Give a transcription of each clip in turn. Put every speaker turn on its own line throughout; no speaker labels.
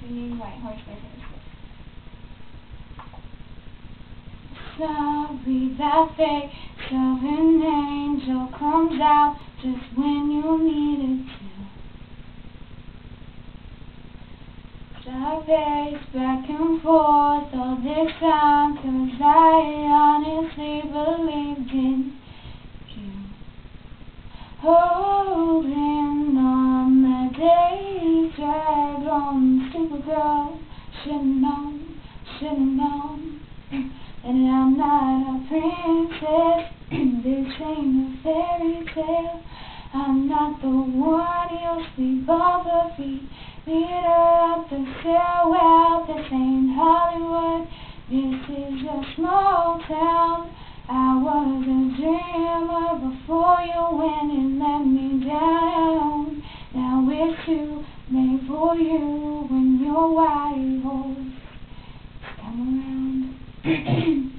Singing White Horse Swift. Sorry that face of an angel comes out just when you need it to. Pace back and forth all this time cause I honestly believed in you. Holding on the days drag on, known, should've known. And I'm not a princess, this ain't a fairy tale. I'm not the one you'll sleep the feet. Meet her at the stairwell, this ain't Hollywood, this is a small town. I was a dreamer before you went and let me down. Now it's too late for you when your white horse come around.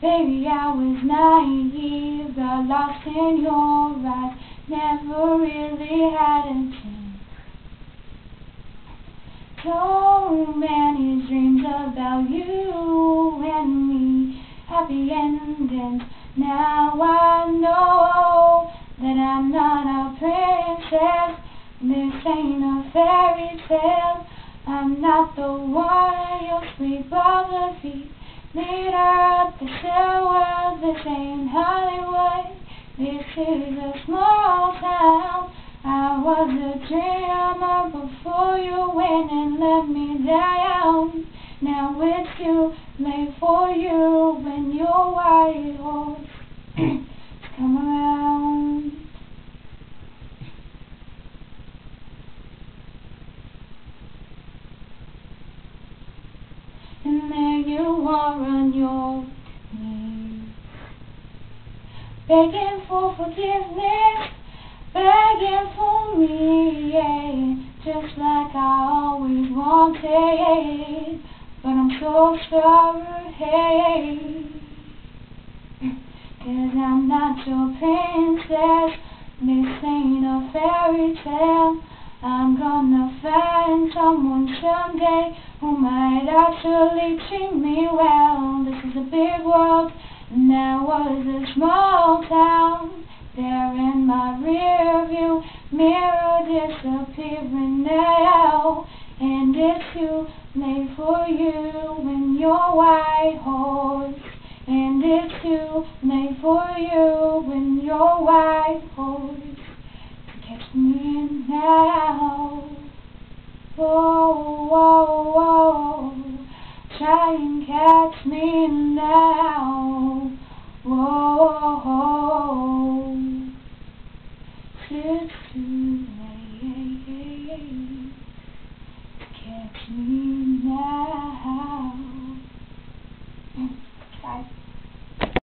Baby, I was naive, got lost in your eyes, never really had a chance. So many dreams about you and me, happy endings. Now I know that I'm not a princess, this ain't a fairy tale. I'm not the one sleep off the. Meet her at the stairwell, this ain't Hollywood, this is a small town. I was a dreamer before you went and let me down. Now it's too late for you when your white horse come around. And there you are on your knees, begging for forgiveness, begging for me, yeah, just like I always wanted. But I'm so sorry, cause I'm not your princess, this ain't a fairy tale. I'm gonna find someone someday who might actually treat me well. This is a big world, and that was a small town. There in my rear view mirror disappearing now. And it's too late for you and your white horse. And it's too late for you and your white horse catch me now. Whoa, whoa, whoa. Try and catch me now. Whoa. It's too late. Catch me now.